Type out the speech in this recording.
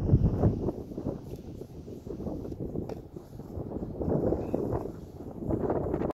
Thank you.